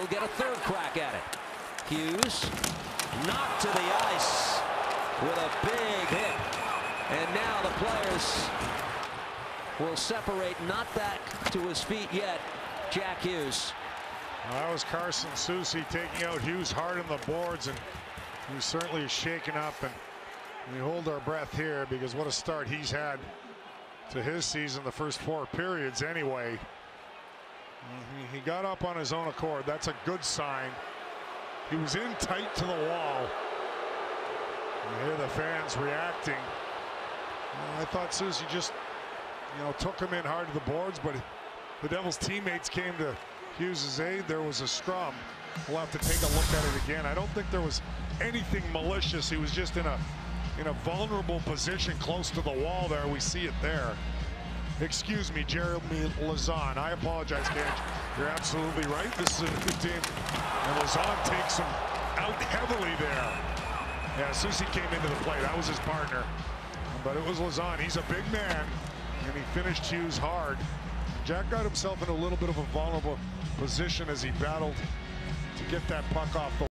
He'll get a third crack at it. Hughes knocked to the ice with a big hit. And now the players will separate, not back to his feet yet, Jack Hughes. Well, that was Carson Soucy taking out Hughes hard on the boards, and he certainly is shaken up. And we hold our breath here because what a start he's had to his season, the first four periods anyway. He, got up on his own accord. That's a good sign. He was in tight to the wall. You hear the fans reacting. I thought Soucy just, you know, took him in hard to the boards, but the Devils teammates came to Hughes' aid. There was a scrum. We'll have to take a look at it again. I don't think there was anything malicious. He was just in a in a vulnerable position close to the wall there. We see it there. Excuse me, Jeremy Lauzon. I apologize, Cage. You're absolutely right. This is a good team. And Lauzon takes him out heavily there. Yeah, Soucy came into the play. That was his partner. But it was Lauzon. He's a big man. And he finished Hughes hard. Jack got himself in a little bit of a vulnerable position as he battled to get that puck off the